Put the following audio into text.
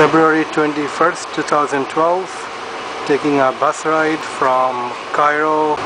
February 21st 2012 taking a bus ride from Cairo